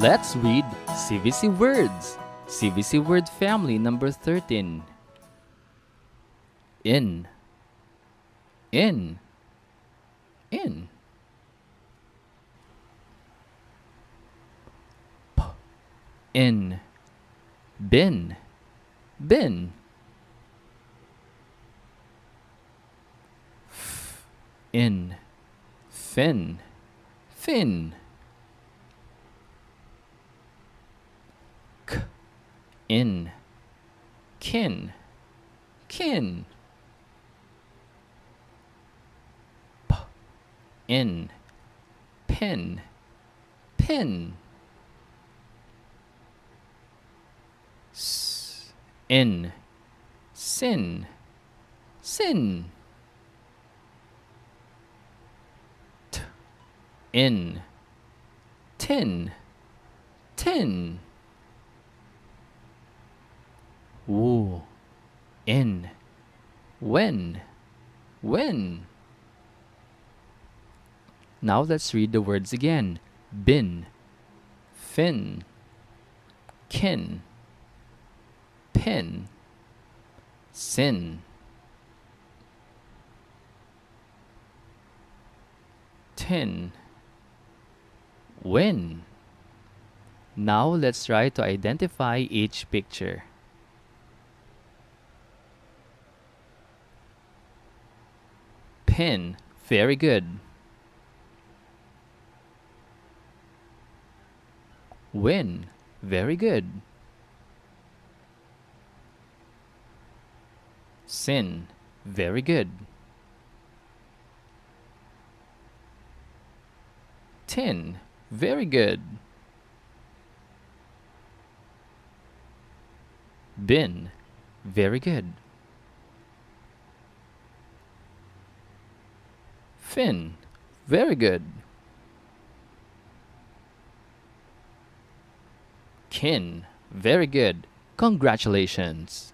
Let's read CVC words. CVC word family number 13. In. In. In. P. In. Bin. Bin. F. In. Fin. Fin. In. Kin. Kin. P. In. Pin. Pin. S. In. Sin. Sin. T. In. Tin. Tin. Woo. In. When. When. Now let's read the words again. Bin. Fin. Kin. Pin. Sin. Tin. When. Now let's try to identify each picture. Pin. Very good. Win. Very good. Sin. Very good. Tin. Very good. Bin. Very good. Fin. Very good. Kin. Very good. Congratulations.